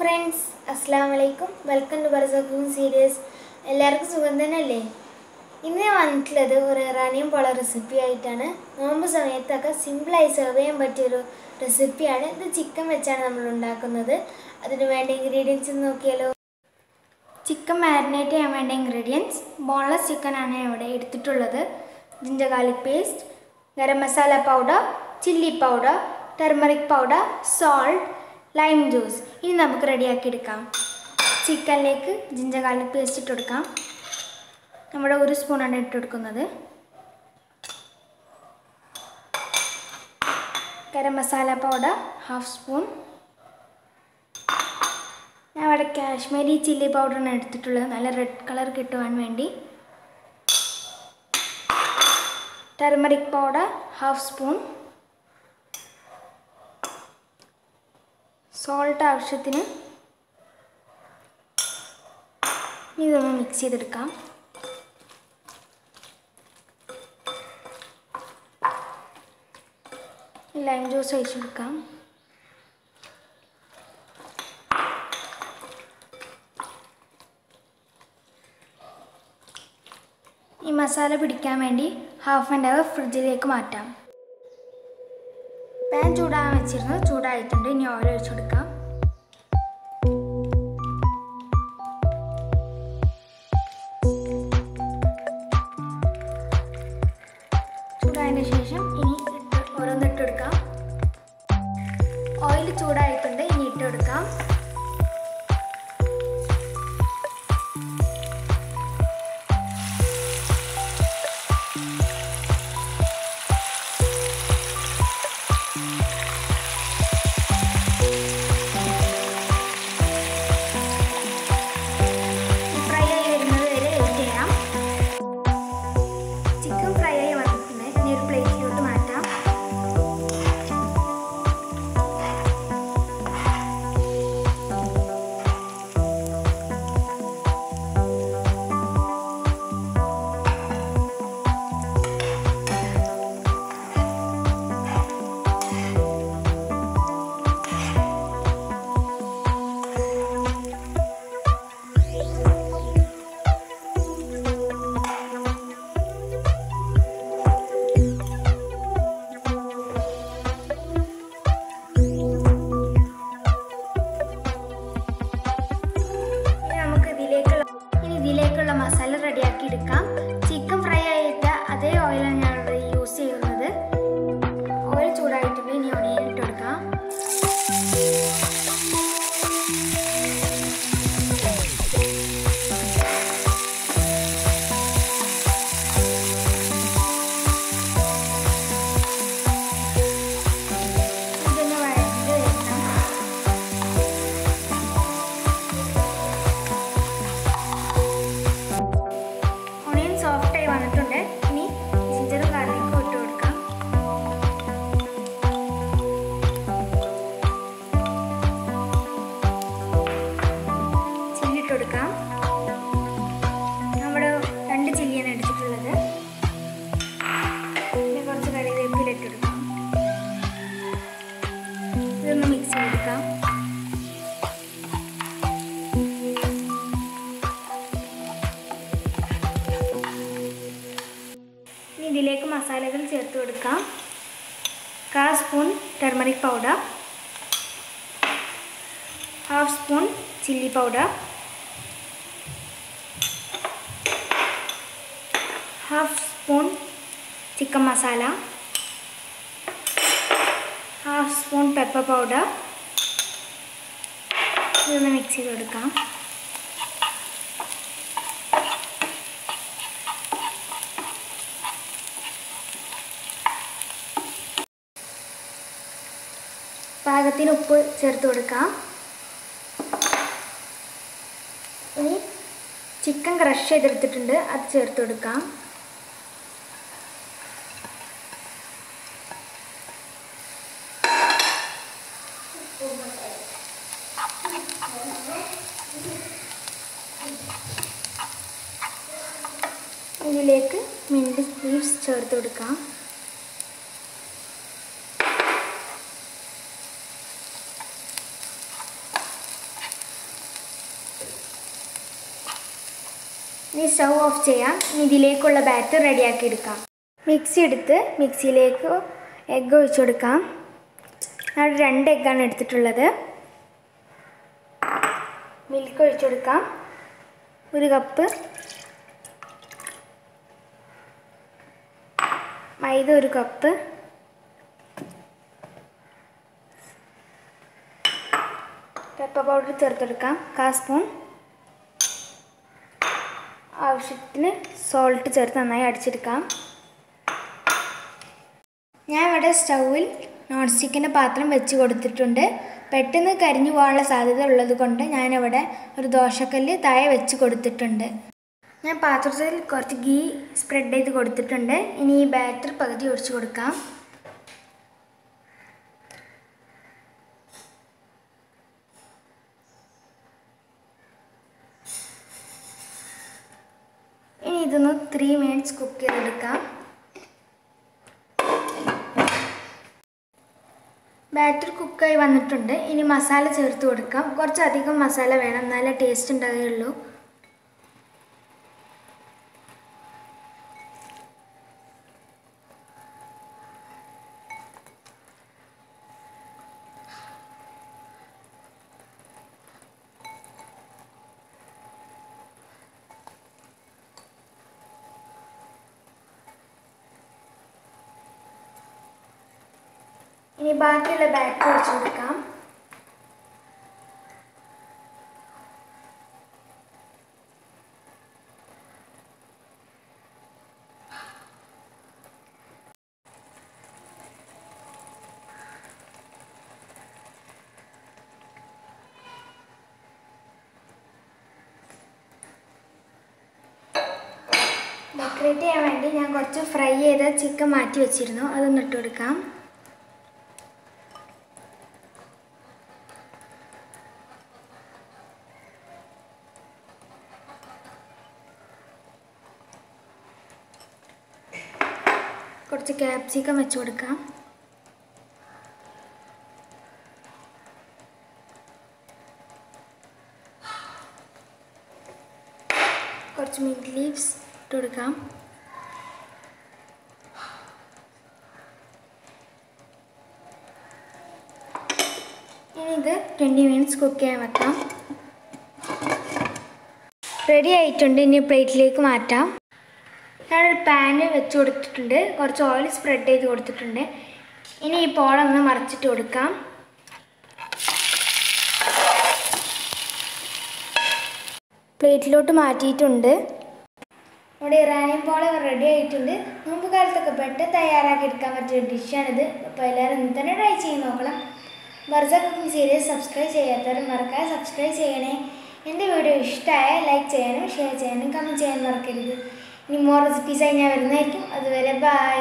Friends അസ്സാം വലൈക്കും welcome to ബർസക്കും series എല്ലാവർക്കും സുഖം തന്നെയല്ലേ? ഇന്ന് ഞാൻ വന്നിട്ടുള്ളത് ഒരു ഇറാനിയൻ പോള റെസിപ്പി ആയിട്ടാണ്. നോമ്പ് സമയത്തൊക്കെ സിമ്പിളായി സെർവ് ചെയ്യാൻ പറ്റിയൊരു റെസിപ്പിയാണ് ഇത് ചിക്കൻ വെച്ചാണ് നമ്മൾ ഉണ്ടാക്കുന്നത്. അതിന് വേണ്ട ഇൻഗ്രീഡിയൻസ് നോക്കിയാലോ? ചിക്കൻ മാരിനേറ്റ് ചെയ്യാൻ വേണ്ട ഇൻഗ്രീഡിയൻസ് ബോൺലെസ് ചിക്കൻ ആണ് ഇവിടെ എടുത്തിട്ടുള്ളത്. Ginger garlic paste garam masala powder chilli powder turmeric powder salt lime juice ഇനി നമുക്ക് റെഡിയാക്കി എടുക്കാം. ചിക്കനിലേക്ക് ജിഞ്ചർ ഗാർലിക് പേസ്റ്റ് ഇട്ട് കൊടുക്കാം. നമ്മുടെ ഒരു സ്പൂണാണ് ഇട്ട് കൊടുക്കുന്നത്. Garam masala powder half spoon ഞാൻ അവിടെ കാശ്മീരി ചില്ലി പൗഡറാണ് എടുത്തിട്ടുള്ളത്. നല്ല റെഡ് കളർ കിട്ടുവാൻ വേണ്ടി. Turmeric powder half spoon salt ആവശ്യത്തിന് ഇതൊന്ന് മിക്സ് ചെയ്തെടുക്കാം. ലൈം ജ്യൂസ് ഒഴിച്ചെടുക്കാം ഈ മസാല പിടിക്കാൻ വേണ്ടി ഹാഫ് ആൻഡ് അവർ ഫ്രിഡ്ജിലേക്ക് മാറ്റാം. വെച്ചിരുന്നു ചൂടായിട്ടുണ്ട്. ഇനി ഓയിൽ ഒഴിച്ചു കൊടുക്കാം. ചൂടായതിന് ശേഷം ഇനി ഇട്ട് ഓരോന്ന് ഇട്ട് കൊടുക്കാം. ഓയിൽ ചൂടായിട്ടുണ്ട്. ഇനി ഇട്ട് ഇതിലേക്ക് മസാലകൾ ചേർത്ത് കൊടുക്കാം. കാ spoon turmeric powder half spoon chilli powder half spoon chicken masala half spoon pepper powder ഇതൊന്ന് മിക്സ് ചെയ്ത് കൊടുക്കാം. പാകത്തിന് ഉപ്പ് ചേർത്ത് കൊടുക്കാം. ഇനി ചിക്കൻ ക്രഷ് ചെയ്തെടുത്തിട്ടുണ്ട് അത് ചേർത്ത് കൊടുക്കാം. ഇതിലേക്ക് മിന്റ് ലീവ്സ് ചേർത്ത് കൊടുക്കാം. സ്റ്റൗ ഓഫ് ചെയ്യാം. ഇനി ഇതിലേക്കുള്ള ബാറ്റർ റെഡിയാക്കി എടുക്കാം. മിക്സി എടുത്ത് മിക്സിയിലേക്ക് എഗ്ഗ് ഒഴിച്ചു കൊടുക്കാം. ഞാൻ രണ്ട് എഗ്ഗാണ് എടുത്തിട്ടുള്ളത്. മിൽക്ക് ഒഴിച്ചു കൊടുക്കാം. ഒരു കപ്പ് മൈദ ഒരു കപ്പ് പെപ്പർ പൗഡർ ചേർത്തെടുക്കാം. കാ സ്പൂൺ ആവശ്യത്തിന് സോൾട്ട് ചേർത്ത് നന്നായി അടിച്ചെടുക്കാം. ഞാൻ ഇവിടെ സ്റ്റൗവിൽ നോൺ സ്റ്റിക്കിന്റെ പാത്രം വെച്ച് കൊടുത്തിട്ടുണ്ട്. പെട്ടെന്ന് കരിഞ്ഞു പോകാനുള്ള സാധ്യത ഉള്ളത് കൊണ്ട് ഞാനിവിടെ ഒരു ദോശക്കല്ല് താഴെ വെച്ച് കൊടുത്തിട്ടുണ്ട്. ഞാൻ പാത്രത്തിൽ കുറച്ച് ഗീ സ്പ്രെഡ് ചെയ്ത് കൊടുത്തിട്ടുണ്ട്. ഇനി ഈ ബാറ്റർ പകുതി ഒഴിച്ചു കൊടുക്കാം. ഇതൊന്ന് ത്രീ മിനിറ്റ്സ് കുക്ക് ചെയ്തെടുക്കാം. ബാറ്റർ കുക്കായി വന്നിട്ടുണ്ട്. ഇനി മസാല ചേർത്ത് കൊടുക്കാം. കുറച്ചധികം മസാല വേണം. എന്നാലേ ടേസ്റ്റ് ഉണ്ടാകുകയുള്ളൂ ഇനി ബാക്കിയുള്ള ബാറ്റർ കുറച്ച് കൊടുക്കാം ഡെക്കറേറ്റ് ചെയ്യാൻ വേണ്ടി ഞാൻ കുറച്ച് ഫ്രൈ ചെയ്ത ചിക്കൻ മാറ്റി വെച്ചിരുന്നു. അതൊന്നിട്ട് കൊടുക്കാം. കുറച്ച് ക്യാപ്സിക്കം വെച്ച് കൊടുക്കാം. കുറച്ച് മിന്റ് ലീവ്സ് ഇട്ട് കൊടുക്കാം. ഇനി ഇത് ട്വന്റി മിനിറ്റ്സ് കുക്ക് ചെയ്യാൻ വെക്കാം. റെഡി ആയിട്ടുണ്ട്. ഇനി പ്ലേറ്റിലേക്ക് മാറ്റാം. ഞാനൊരു പാന് വെച്ച് കൊടുത്തിട്ടുണ്ട്. കുറച്ച് ഓയിൽ സ്പ്രെഡ് ചെയ്ത് കൊടുത്തിട്ടുണ്ട്. ഇനി ഈ പോളൊന്ന് മറിച്ചിട്ട് കൊടുക്കാം. പ്ലേറ്റിലോട്ട് മാറ്റിയിട്ടുണ്ട്. നമ്മുടെ ഇറാനിയൻ പോള റെഡി ആയിട്ടുണ്ട്. മുമ്പ് കാലത്തൊക്കെ പെട്ടെന്ന് തയ്യാറാക്കി എടുക്കാൻ പറ്റിയ ഡിഷാണിത് അപ്പോൾ എല്ലാവരും ഇന്ന് തന്നെ ട്രൈ ചെയ്ത് നോക്കണം. ബർസ കുക്കിംഗ് സീരീസ് സബ്സ്ക്രൈബ് ചെയ്യാത്തവരും മറക്കാതെ സബ്സ്ക്രൈബ് ചെയ്യണേ. എന്റെ വീഡിയോ ഇഷ്ടമായ ലൈക്ക് ചെയ്യാനും ഷെയർ ചെയ്യാനും കമന്റ് ചെയ്യാനും മറക്കരുത്. ഇനി മോർ റെസിപ്പീസ് ഞാൻ വരുന്നതായിരിക്കും. അതുവരെ ബൈ